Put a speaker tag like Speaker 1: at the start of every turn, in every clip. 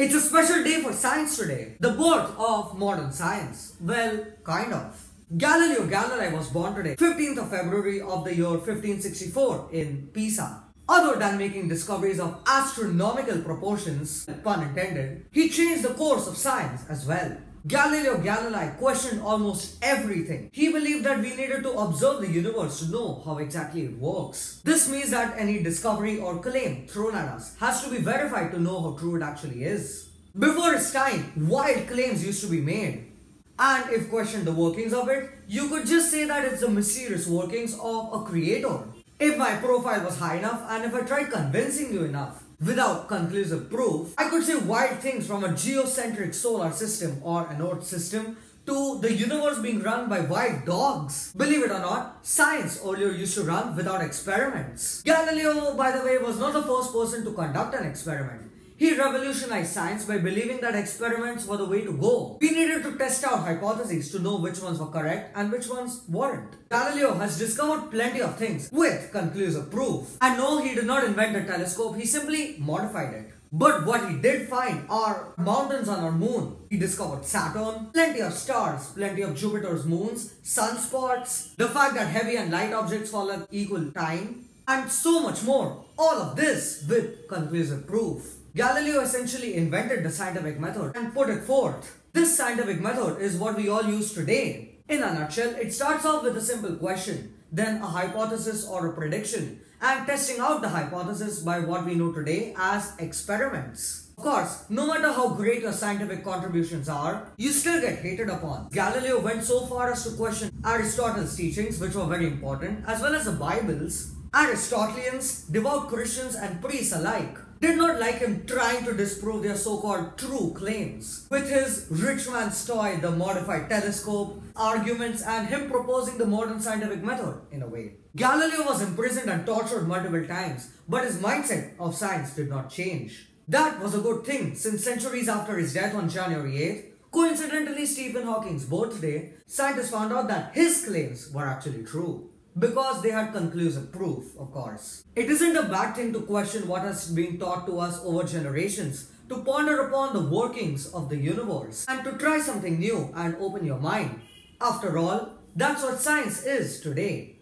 Speaker 1: It's a special day for science today. The birth of modern science. Well, kind of. Galileo Galilei was born today, 15th of February of the year 1564 in Pisa. Other than making discoveries of astronomical proportions, pun intended, he changed the course of science as well. Galileo Galilei questioned almost everything. He believed that we needed to observe the universe to know how exactly it works. This means that any discovery or claim thrown at us has to be verified to know how true it actually is. Before his time, wild claims used to be made. And if questioned the workings of it, you could just say that it's the mysterious workings of a creator. If my profile was high enough and if I tried convincing you enough, without conclusive proof, I could say wild things from a geocentric solar system or an earth system to the universe being run by wild dogs. Believe it or not, science earlier used to run without experiments. Galileo, by the way, was not the first person to conduct an experiment. He revolutionized science by believing that experiments were the way to go. We needed to test out hypotheses to know which ones were correct and which ones weren't. Galileo has discovered plenty of things with conclusive proof. And no, he did not invent a telescope, he simply modified it. But what he did find are mountains on our moon. He discovered Saturn, plenty of stars, plenty of Jupiter's moons, sunspots, the fact that heavy and light objects fall at equal time, and so much more. All of this with conclusive proof. Galileo essentially invented the scientific method and put it forth. This scientific method is what we all use today. In a nutshell, it starts off with a simple question, then a hypothesis or a prediction, and testing out the hypothesis by what we know today as experiments. Of course, no matter how great your scientific contributions are, you still get hated upon. Galileo went so far as to question Aristotle's teachings, which were very important, as well as the Bibles. Aristotelians, devout Christians, and priests alike did not like him trying to disprove their so-called true claims. With his rich man's toy, the modified telescope, arguments and him proposing the modern scientific method in a way. Galileo was imprisoned and tortured multiple times, but his mindset of science did not change. That was a good thing since centuries after his death on January 8th, coincidentally Stephen Hawking's birthday, scientists found out that his claims were actually true. Because they had conclusive proof, of course. It isn't a bad thing to question what has been taught to us over generations, to ponder upon the workings of the universe, and to try something new and open your mind. After all, that's what science is today.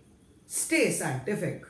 Speaker 1: Stay scientific.